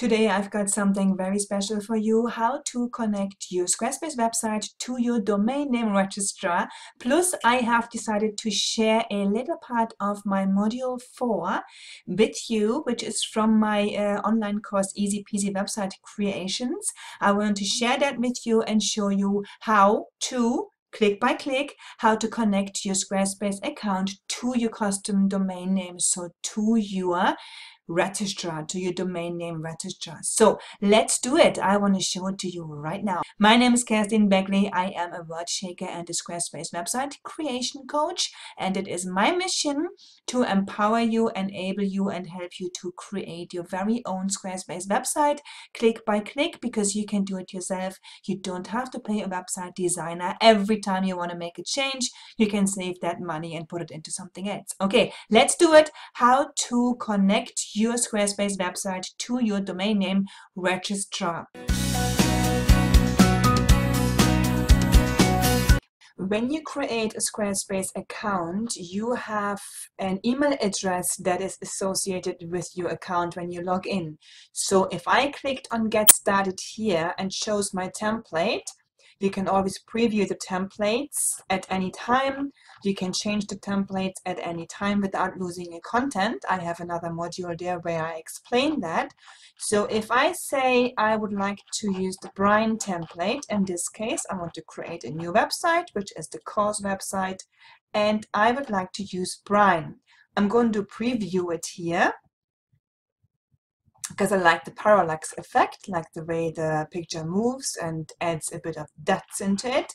Today I've got something very special for you, how to connect your Squarespace website to your domain name registrar. Plus I have decided to share a little part of my module 4 with you, which is from my uh, online course Easy Peasy Website Creations. I want to share that with you and show you how to click by click how to connect your Squarespace account to your custom domain name so to your registrar, to your domain name registrar. So let's do it. I want to show it to you right now. My name is Kerstin Begley. I am a word shaker and a Squarespace website creation coach. And it is my mission to empower you, enable you, and help you to create your very own Squarespace website click by click because you can do it yourself. You don't have to pay a website designer every time you want to make a change. You can save that money and put it into something else. Okay, let's do it. How to connect your Squarespace website to your domain name registrar. When you create a Squarespace account, you have an email address that is associated with your account when you log in. So if I clicked on Get Started here and chose my template, you can always preview the templates at any time. You can change the templates at any time without losing your content. I have another module there where I explain that. So if I say I would like to use the Brine template, in this case I want to create a new website, which is the course website, and I would like to use Brine. I'm going to preview it here because I like the parallax effect, like the way the picture moves and adds a bit of depth into it.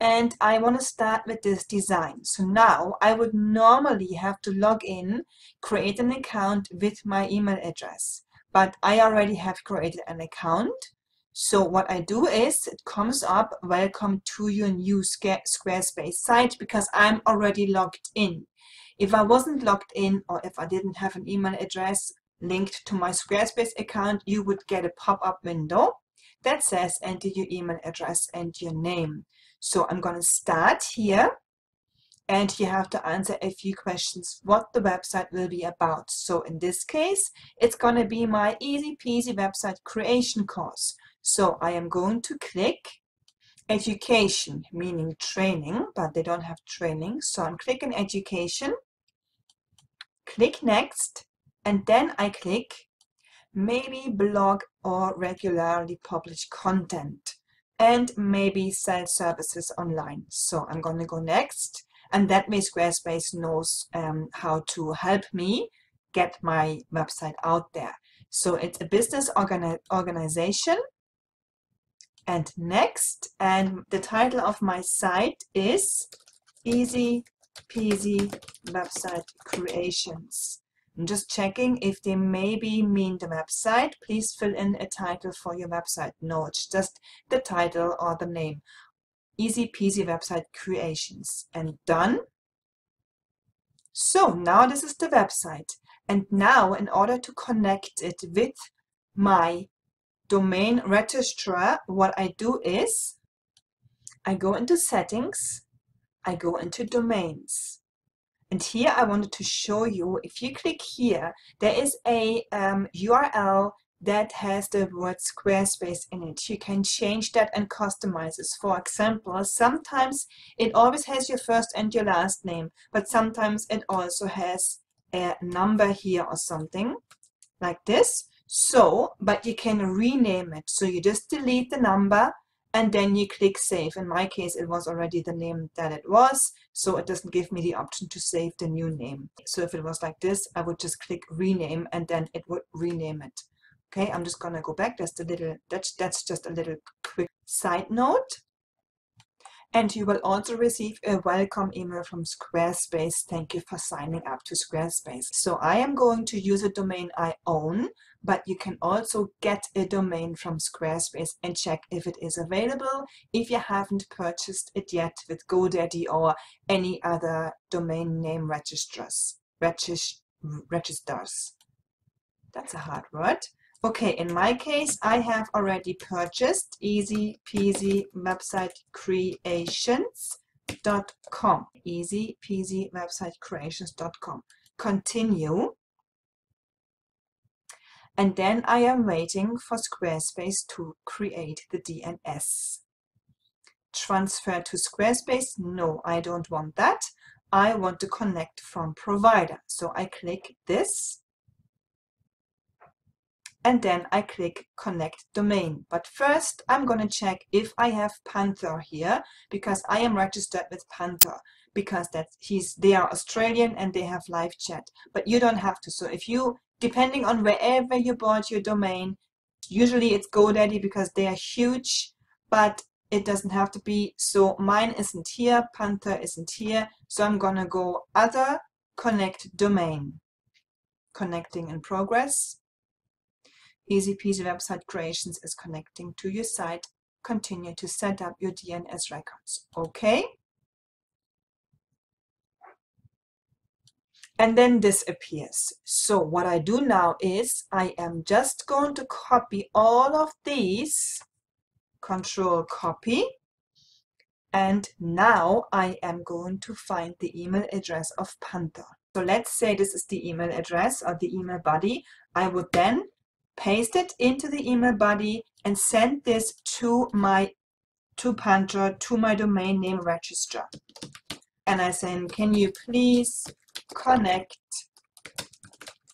And I want to start with this design. So now I would normally have to log in, create an account with my email address. But I already have created an account. So what I do is it comes up, welcome to your new Squarespace site because I'm already logged in. If I wasn't logged in or if I didn't have an email address, linked to my Squarespace account, you would get a pop-up window that says enter your email address and your name. So I'm going to start here and you have to answer a few questions what the website will be about. So in this case, it's going to be my easy peasy website creation course. So I am going to click education, meaning training, but they don't have training. So I'm clicking education, click next, and then I click maybe blog or regularly publish content and maybe sell services online. So I'm going to go next and that way Squarespace knows um, how to help me get my website out there. So it's a business organi organization and next and the title of my site is easy peasy website creations I'm just checking if they maybe mean the website. Please fill in a title for your website. No, it's just the title or the name. Easy peasy website creations. And done. So now this is the website. And now in order to connect it with my domain registrar, what I do is I go into settings, I go into domains. And here I wanted to show you, if you click here, there is a um, URL that has the word Squarespace in it. You can change that and customize it. For example, sometimes it always has your first and your last name, but sometimes it also has a number here or something like this. So, but you can rename it. So you just delete the number and then you click save. In my case, it was already the name that it was, so it doesn't give me the option to save the new name. So if it was like this, I would just click rename and then it would rename it. Okay, I'm just gonna go back. That's a little that's that's just a little quick side note. And you will also receive a welcome email from Squarespace. Thank you for signing up to Squarespace. So I am going to use a domain I own, but you can also get a domain from Squarespace and check if it is available if you haven't purchased it yet with GoDaddy or any other domain name registrars. Regis registers. That's a hard word. Okay, in my case, I have already purchased Easy Peasy Website Creations.com. Easy Peasy Website Creations.com. Continue. and then I am waiting for Squarespace to create the DNS. Transfer to Squarespace? No, I don't want that. I want to connect from provider. So I click this and then I click connect domain. But first I'm going to check if I have Panthur here because I am registered with Panthur because that he's they are Australian and they have live chat. But you don't have to. So if you depending on wherever you bought your domain, usually it's GoDaddy because they are huge, but it doesn't have to be. So mine isn't here, Panthur isn't here. So I'm gonna go other connect domain. Connecting in progress. Easy peasy website creations is connecting to your site. Continue to set up your DNS records. Okay. And then this appears. So what I do now is I am just going to copy all of these, control copy, and now I am going to find the email address of Panthur. So let's say this is the email address or the email body. I would then paste it into the email body and send this to my to Panthur, to my domain name register. And I say, can you please connect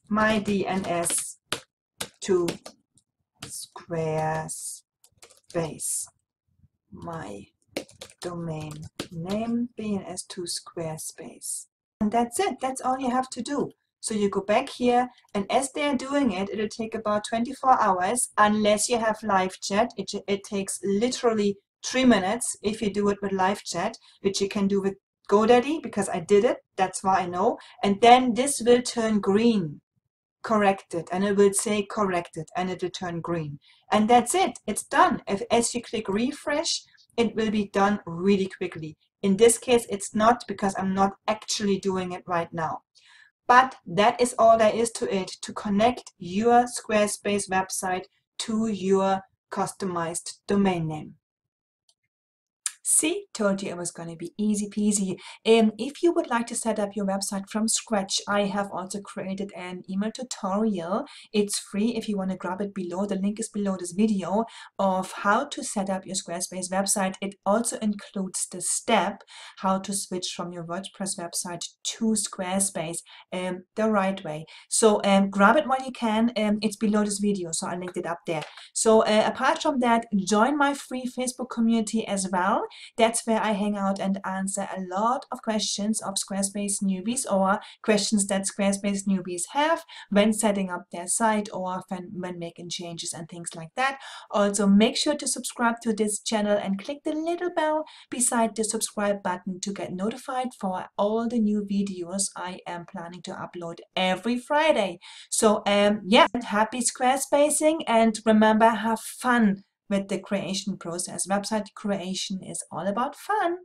my DNS to Squarespace. My domain name DNS to Squarespace. And that's it. That's all you have to do. So you go back here, and as they're doing it, it'll take about 24 hours, unless you have live chat. It, it takes literally three minutes if you do it with live chat, which you can do with GoDaddy because I did it. That's why I know. And then this will turn green, corrected, and it will say corrected, and it will turn green. And that's it. It's done. If, as you click refresh, it will be done really quickly. In this case, it's not because I'm not actually doing it right now. But that is all there is to it to connect your Squarespace website to your customized domain name. See, told you it was going to be easy peasy. And if you would like to set up your website from scratch, I have also created an email tutorial. It's free if you want to grab it below. The link is below this video of how to set up your Squarespace website. It also includes the step how to switch from your WordPress website to Squarespace um, the right way. So um, grab it while you can. Um, it's below this video, so I linked it up there. So uh, apart from that, join my free Facebook community as well. That's where I hang out and answer a lot of questions of Squarespace newbies or questions that Squarespace newbies have when setting up their site or when, when making changes and things like that. Also, make sure to subscribe to this channel and click the little bell beside the subscribe button to get notified for all the new videos I am planning to upload every Friday. So, um, yeah, happy Squarespacing and remember, have fun with the creation process. Website creation is all about fun.